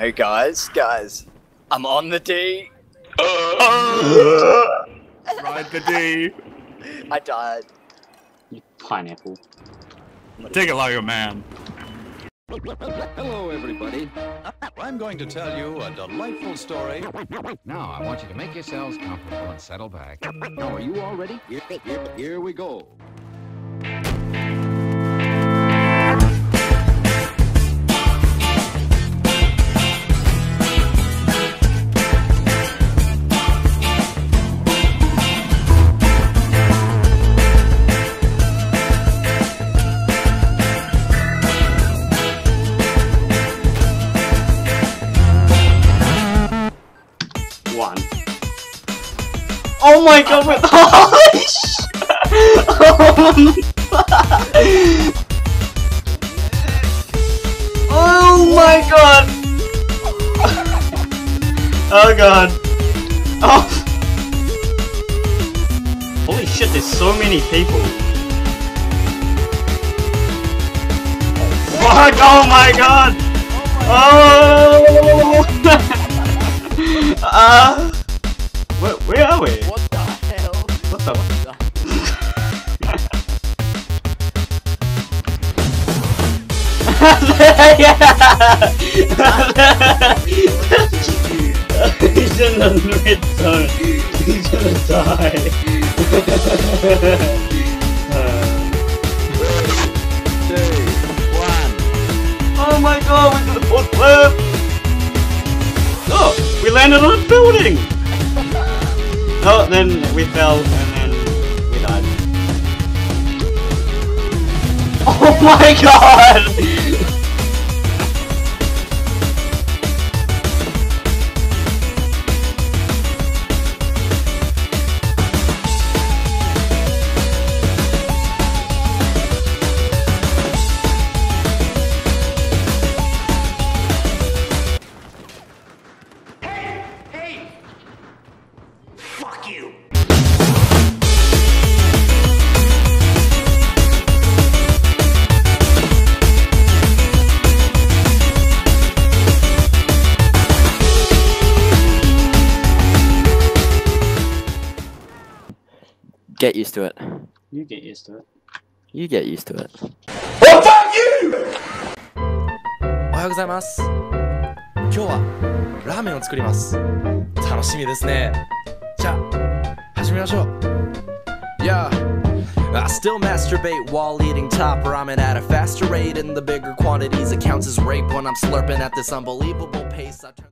Hey guys, guys, I'm on the D. Ride the D. I died. You pineapple. Take it like a man. Hello, everybody. I'm going to tell you a delightful story. Now, I want you to make yourselves comfortable and settle back. Now, are you all ready? Here, here, here we go. Oh my god, with holy sh- Oh my god! Oh god. Oh! Holy shit, there's so many people. Fuck, oh my god! Oh! uh, where are we? What the hell? What the? He's in the red zone. He's gonna die. oh my god, we're gonna put flip! Oh, we landed on a building! Oh, then we fell and then we died. Oh my god! Get used to it. You get used to it. You get used to it. おはようございます今日はラーメンを作ります楽しみですねじゃあ始めましょう Yeah I still masturbate while eating top ramen at a faster rate and the bigger quantities it counts as rape when I'm slurping at this unbelievable pace I turn